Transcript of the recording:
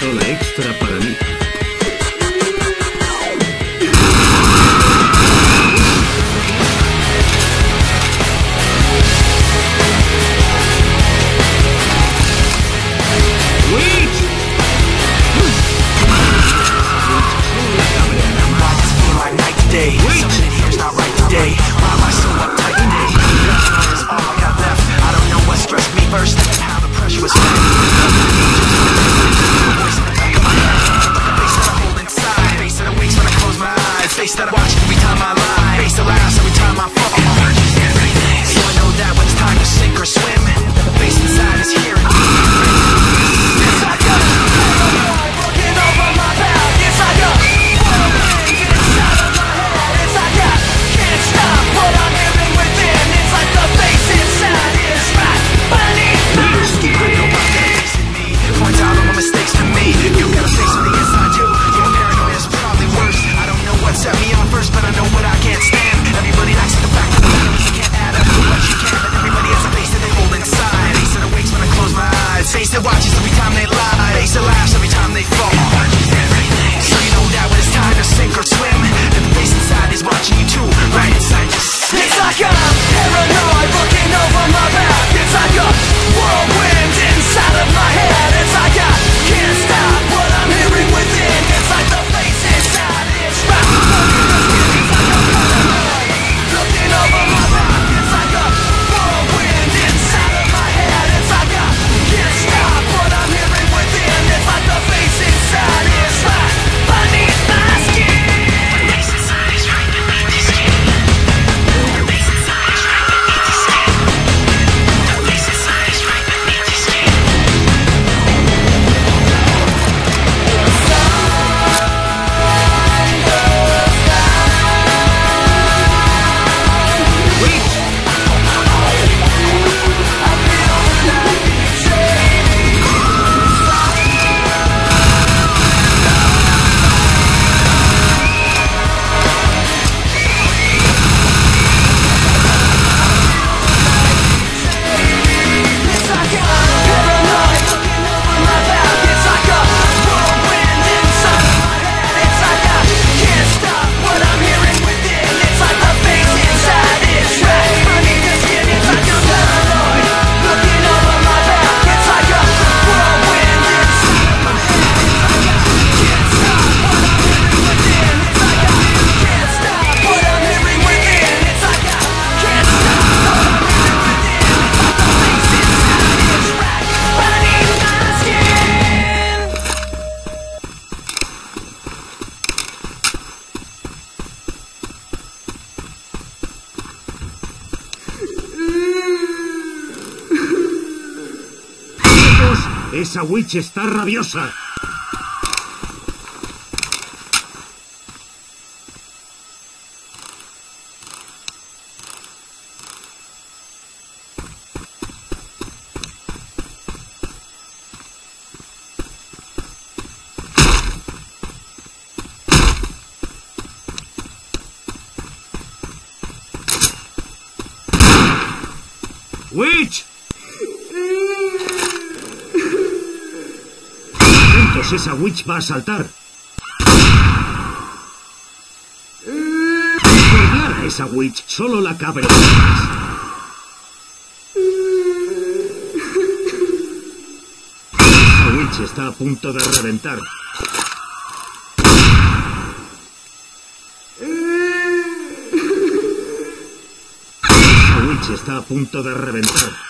rola extra para mí. day. Face watch watches every time they lie. Face still laughs every time they fall. Esa witch está rabiosa. Witch! Pues esa witch va a saltar. A esa witch, solo la cabre. La witch está a punto de reventar. La witch está a punto de reventar.